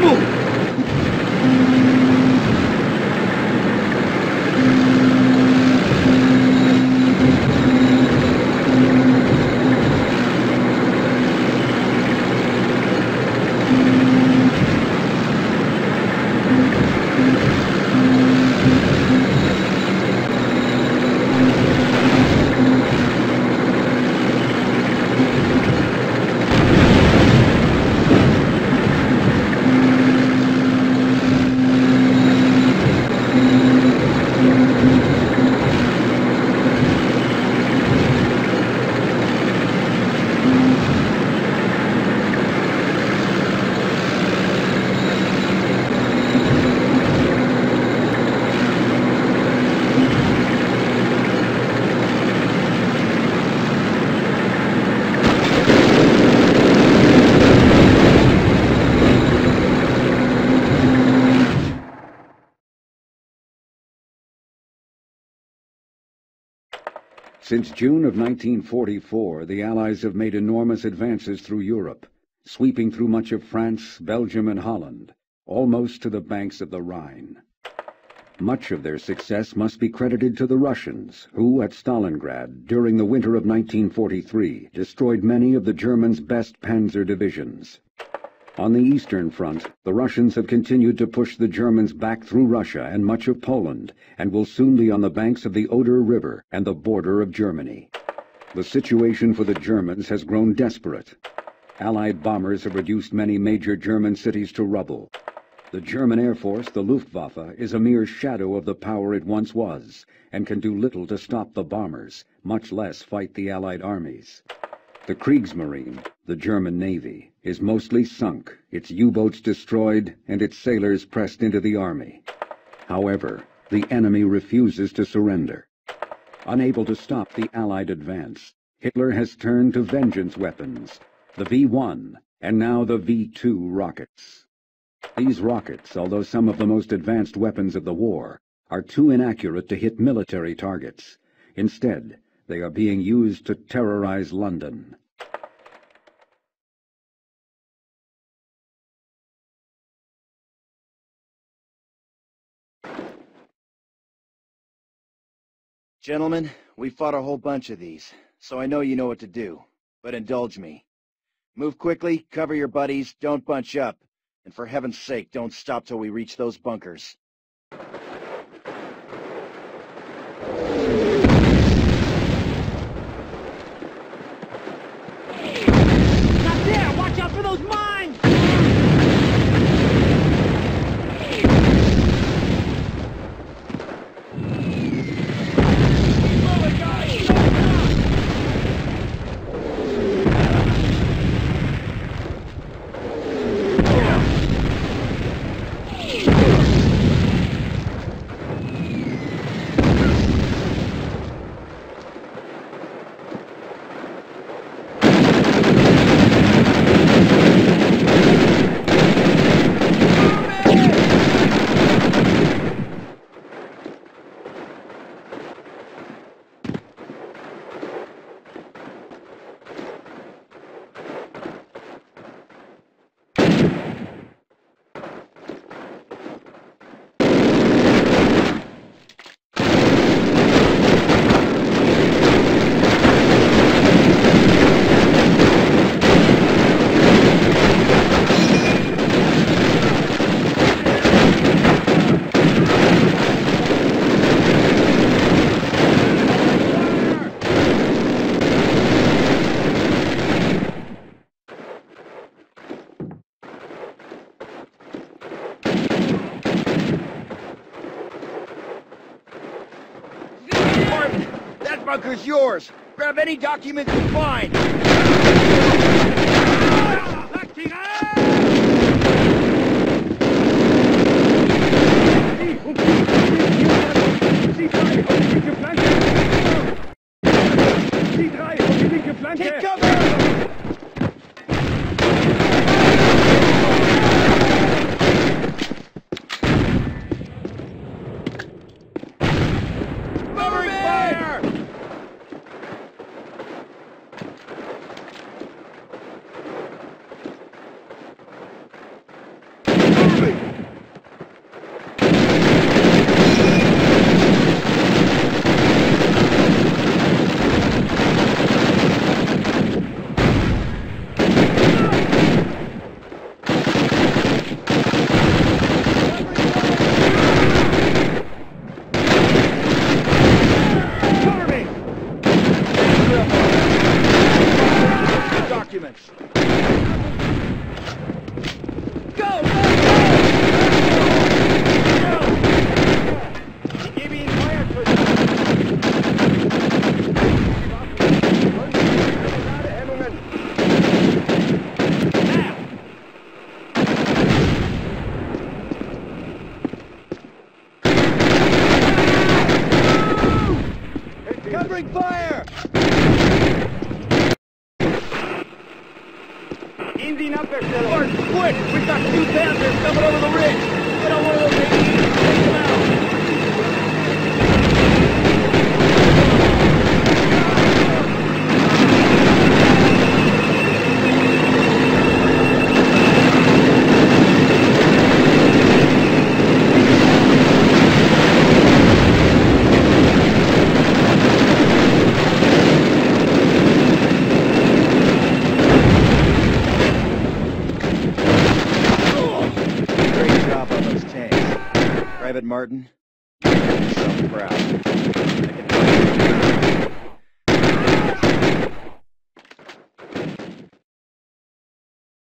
目。Since June of 1944, the Allies have made enormous advances through Europe, sweeping through much of France, Belgium and Holland, almost to the banks of the Rhine. Much of their success must be credited to the Russians, who, at Stalingrad, during the winter of 1943, destroyed many of the Germans' best panzer divisions. On the Eastern Front, the Russians have continued to push the Germans back through Russia and much of Poland, and will soon be on the banks of the Oder River and the border of Germany. The situation for the Germans has grown desperate. Allied bombers have reduced many major German cities to rubble. The German Air Force, the Luftwaffe, is a mere shadow of the power it once was, and can do little to stop the bombers, much less fight the Allied armies. The Kriegsmarine, the German Navy, is mostly sunk, its U-boats destroyed, and its sailors pressed into the army. However, the enemy refuses to surrender. Unable to stop the Allied advance, Hitler has turned to vengeance weapons, the V-1, and now the V-2 rockets. These rockets, although some of the most advanced weapons of the war, are too inaccurate to hit military targets. Instead, they are being used to terrorize London. Gentlemen, we fought a whole bunch of these, so I know you know what to do. But indulge me. Move quickly, cover your buddies, don't bunch up, and for heaven's sake, don't stop till we reach those bunkers. Not there! Watch out for those mines! Bunker's yours. Grab any documents you find. Take cover! Covering fire! Cover me! Documents. Go! Covering fire! Easy number, Bart, quick! We've got two panthers coming over the ridge! Get on one of those ATVs and take them out! Great job on those tanks. Private Martin, yourself proud.